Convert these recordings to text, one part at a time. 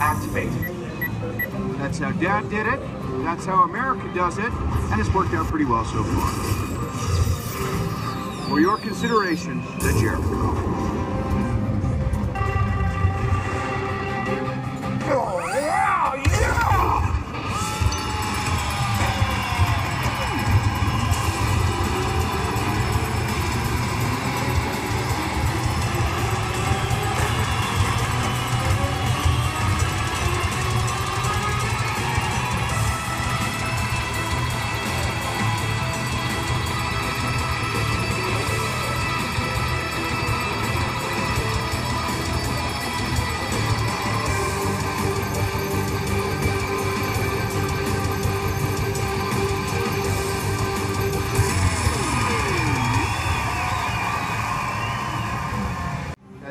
activated. That's how Dad did it, that's how America does it, and it's worked out pretty well so far. For your consideration, the Jericho.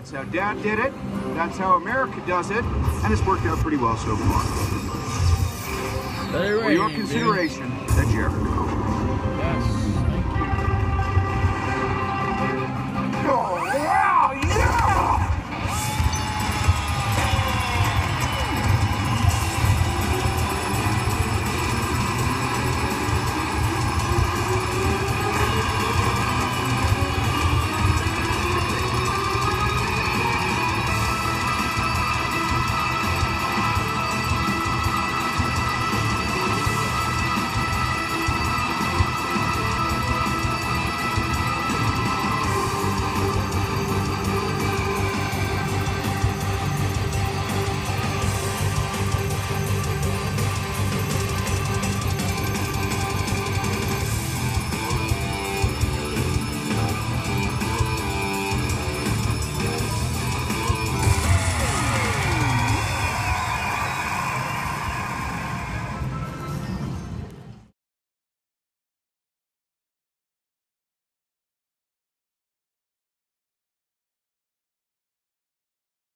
That's how Dad did it. That's how America does it. And it's worked out pretty well so far. For your consideration, dude. the Jericho. Yes.